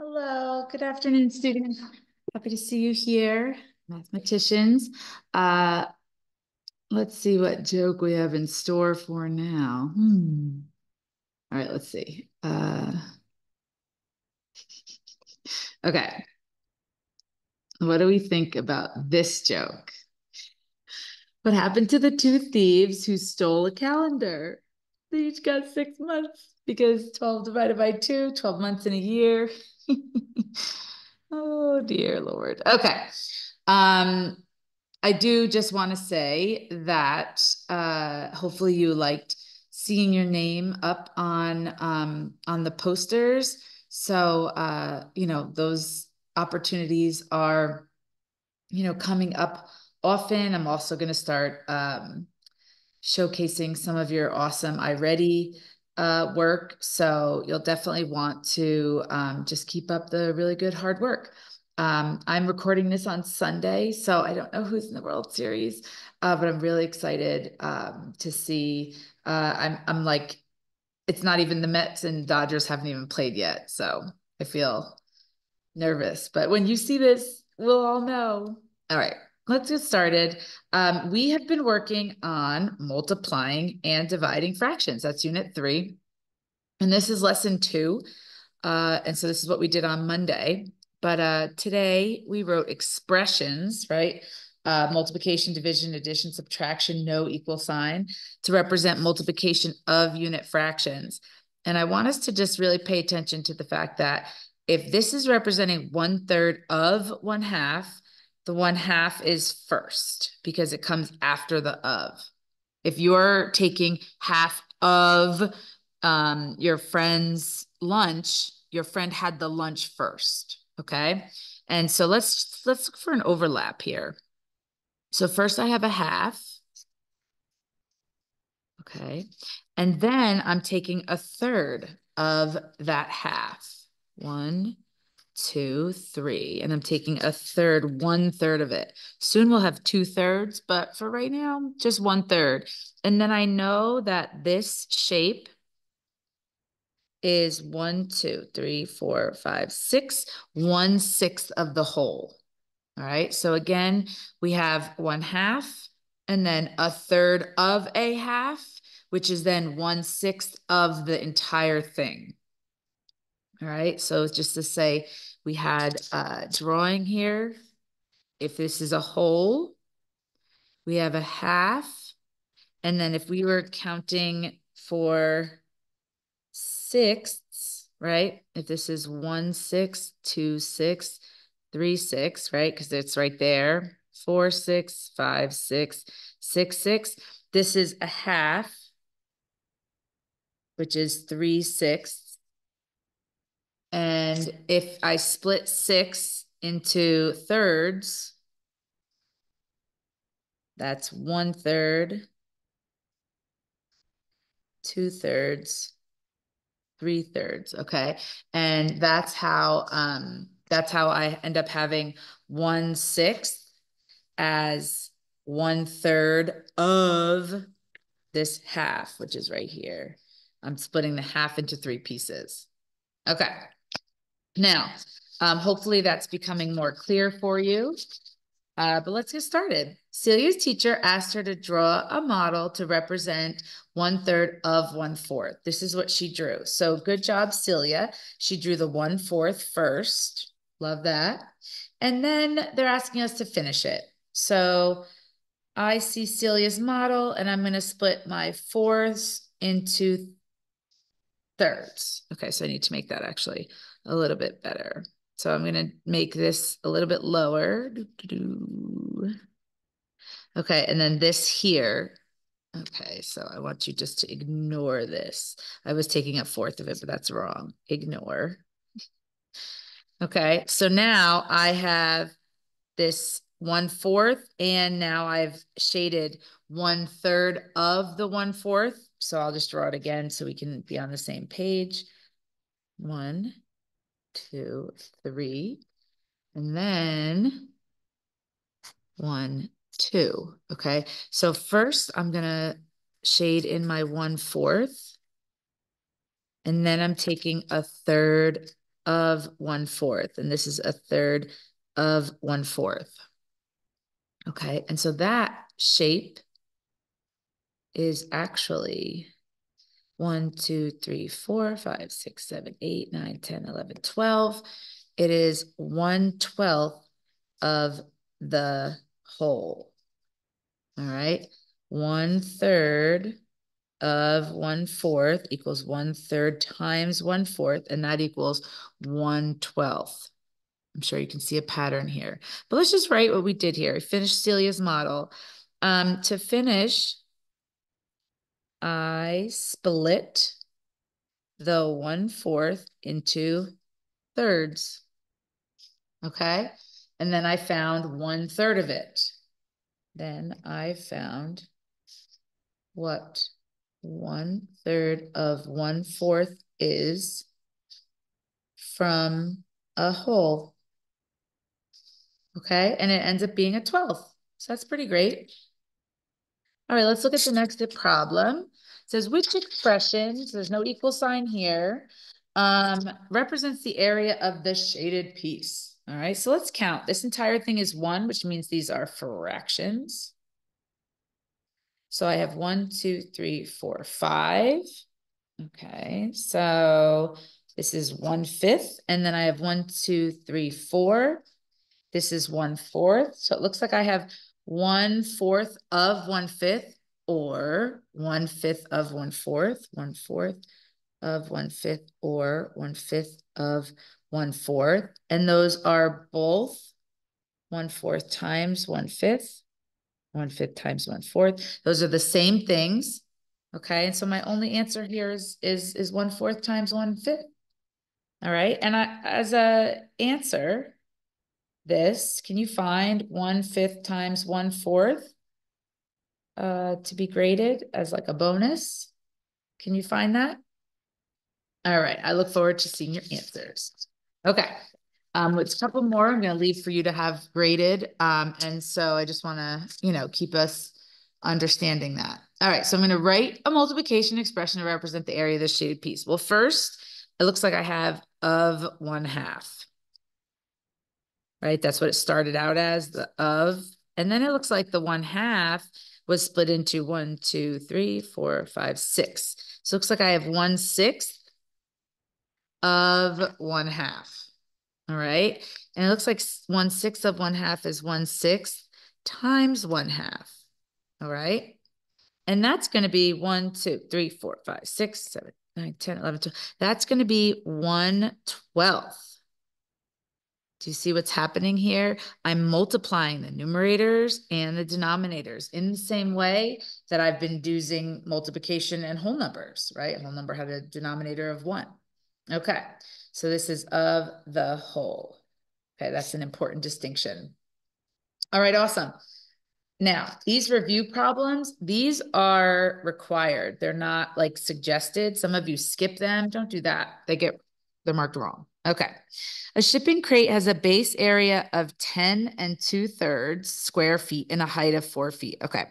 Hello, good afternoon, students. Happy to see you here, mathematicians. Uh, let's see what joke we have in store for now. Hmm. All right, let's see. Uh, okay. What do we think about this joke? What happened to the two thieves who stole a calendar? They each got six months because 12 divided by 2, 12 months in a year. oh dear Lord. Okay. Um, I do just want to say that uh, hopefully you liked seeing your name up on um, on the posters. So uh, you know those opportunities are you know coming up often. I'm also going to start um, showcasing some of your awesome iReady uh, work. So you'll definitely want to um, just keep up the really good hard work. Um, I'm recording this on Sunday, so I don't know who's in the World Series, uh, but I'm really excited um, to see. Uh, I'm I'm like, it's not even the Mets and Dodgers haven't even played yet, so I feel nervous. But when you see this, we'll all know. All right let's get started. Um, we have been working on multiplying and dividing fractions. That's unit three. And this is lesson two. Uh, and so this is what we did on Monday. But uh, today we wrote expressions, right? Uh, multiplication, division, addition, subtraction, no equal sign to represent multiplication of unit fractions. And I want us to just really pay attention to the fact that if this is representing one third of one half, the one half is first because it comes after the of. If you're taking half of um, your friend's lunch, your friend had the lunch first. Okay. And so let's let's look for an overlap here. So first I have a half. Okay. And then I'm taking a third of that half. One, two, three, and I'm taking a third, one third of it. Soon we'll have two thirds, but for right now, just one third. And then I know that this shape is one, two, three, four, five, six, one sixth of the whole. All right. So again, we have one half and then a third of a half, which is then one sixth of the entire thing. All right. So just to say, we had a drawing here. If this is a whole, we have a half. And then if we were counting for sixths, right? If this is one six, two six, three six, right? Because it's right there. Four six, five six, six six. This is a half, which is three sixths. And if I split six into thirds, that's one third, two thirds, three thirds. Okay. And that's how, um, that's how I end up having one sixth as one third of this half, which is right here. I'm splitting the half into three pieces. Okay. Now, um, hopefully that's becoming more clear for you. Uh, but let's get started. Celia's teacher asked her to draw a model to represent one third of one fourth. This is what she drew. So good job, Celia. She drew the one fourth first. Love that. And then they're asking us to finish it. So I see Celia's model and I'm going to split my fourths into thirds. Okay, so I need to make that actually a little bit better. So I'm going to make this a little bit lower. Okay, and then this here. Okay, so I want you just to ignore this. I was taking a fourth of it, but that's wrong. Ignore. Okay, so now I have this one fourth, and now I've shaded one third of the one fourth. So I'll just draw it again so we can be on the same page. One, two, three, and then one, two. Okay. So first I'm going to shade in my one fourth. And then I'm taking a third of one fourth, and this is a third of one fourth. Okay, and so that shape is actually one, two, three, four, five, six, seven, eight, nine, 10, 11, 12. It is one twelfth of the whole. All right, one third of one fourth equals one third times one fourth, and that equals one twelfth. I'm sure you can see a pattern here. But let's just write what we did here. We finished Celia's model. Um, to finish, I split the one fourth into thirds. Okay. And then I found one third of it. Then I found what one third of one fourth is from a whole. Okay, and it ends up being a 12th. So that's pretty great. All right, let's look at the next problem. It says which expression, so there's no equal sign here, um, represents the area of the shaded piece. All right, so let's count. This entire thing is one, which means these are fractions. So I have one, two, three, four, five. Okay, so this is one fifth. And then I have one, two, three, four. This is one fourth. So it looks like I have one fourth of one fifth or one fifth of one fourth, one fourth of one fifth or one fifth of one fourth. And those are both one fourth times one fifth one fifth times one fourth. Those are the same things. Okay. And so my only answer here is, is, is one fourth times one fifth. All right. And I, as a answer this, can you find one fifth times one fourth uh, to be graded as like a bonus? Can you find that? All right. I look forward to seeing your answers. Okay. Um, it's a couple more I'm going to leave for you to have graded. Um, and so I just want to, you know, keep us understanding that. All right. So I'm going to write a multiplication expression to represent the area of the shaded piece. Well, first, it looks like I have of one half. Right. That's what it started out as the of. And then it looks like the one half was split into one, two, three, four, five, six. So it looks like I have one sixth of one half. All right. And it looks like one sixth of one half is one sixth times one half. All right. And that's going to be one, two, three, four, five, six, seven, nine, 10, 11, 12. That's going to be one twelfth. Do you see what's happening here? I'm multiplying the numerators and the denominators in the same way that I've been using multiplication and whole numbers, right? A whole number had a denominator of one. Okay. So this is of the whole. Okay, that's an important distinction. All right, awesome. Now, these review problems, these are required. They're not like suggested. Some of you skip them. Don't do that. They get, they're marked wrong. Okay. A shipping crate has a base area of 10 and 2 thirds square feet and a height of four feet. Okay.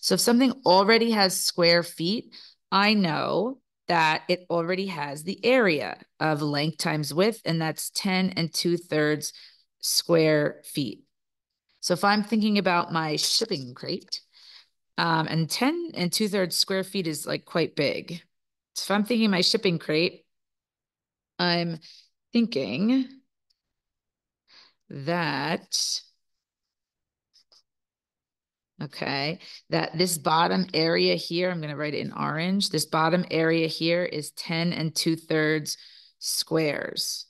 So if something already has square feet, I know that it already has the area of length times width, and that's 10 and 2 thirds square feet. So if I'm thinking about my shipping crate, um, and 10 and 2 thirds square feet is like quite big. So if I'm thinking my shipping crate, I'm thinking that okay, that this bottom area here, I'm going to write it in orange. This bottom area here is 10 and 2 thirds squares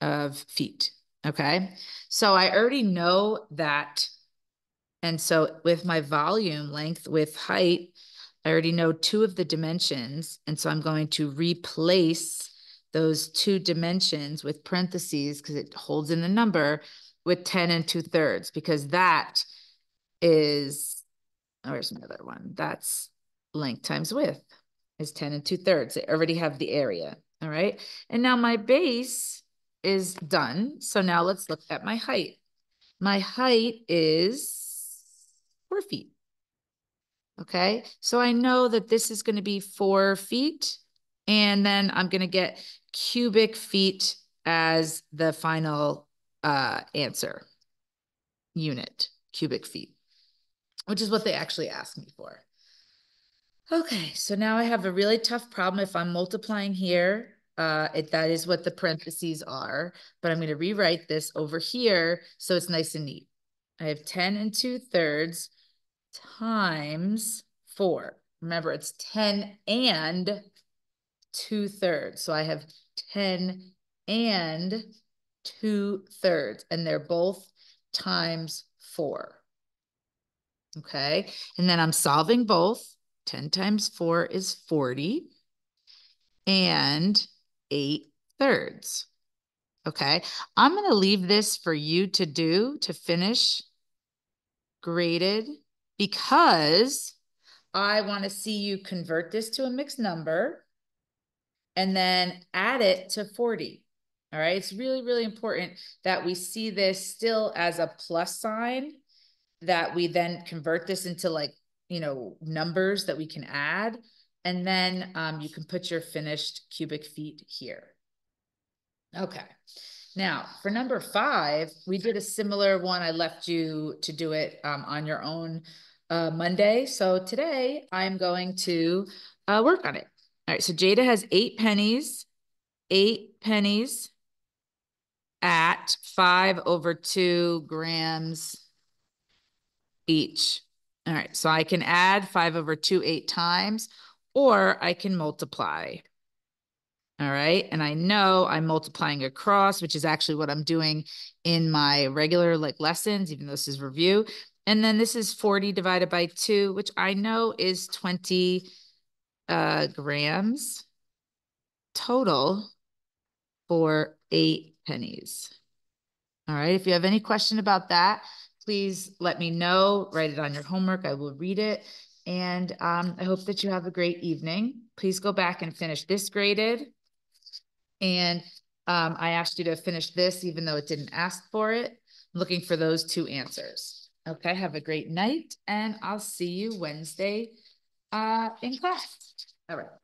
of feet. Okay, so I already know that. And so with my volume, length with height, I already know two of the dimensions. And so I'm going to replace those two dimensions with parentheses because it holds in the number with 10 and 2 thirds because that is, oh, where's another one? That's length times width is 10 and 2 thirds. I already have the area. All right. And now my base is done. So now let's look at my height. My height is four feet. Okay. So I know that this is going to be four feet And then I'm gonna get cubic feet as the final uh, answer. Unit, cubic feet, which is what they actually asked me for. Okay, so now I have a really tough problem. If I'm multiplying here, uh, it, that is what the parentheses are, but I'm gonna rewrite this over here so it's nice and neat. I have 10 and 2 thirds times 4. Remember, it's 10 and 2 thirds. So I have 10 and 2 thirds, and they're both times 4. Okay, and then I'm solving both. 10 times 4 is 40 and 8 thirds. Okay, I'm going to leave this for you to do to finish graded because I want to see you convert this to a mixed number and then add it to 40. All right, it's really, really important that we see this still as a plus sign, that we then convert this into like, you know, numbers that we can add. And then um, you can put your finished cubic feet here. Okay. Now, for number five, we did a similar one. I left you to do it um, on your own uh, Monday. So today I'm going to uh, work on it. All right. So Jada has eight pennies, eight pennies at five over two grams each. All right. So I can add five over two eight times, or I can multiply. All right. And I know I'm multiplying across, which is actually what I'm doing in my regular like lessons, even though this is review. And then this is 40 divided by two, which I know is 20 uh, grams total for eight pennies. All right. If you have any question about that, please let me know. Write it on your homework. I will read it. And um, I hope that you have a great evening. Please go back and finish this graded. And um, I asked you to finish this, even though it didn't ask for it. I'm looking for those two answers. Okay, have a great night, and I'll see you Wednesday uh, in class. All right.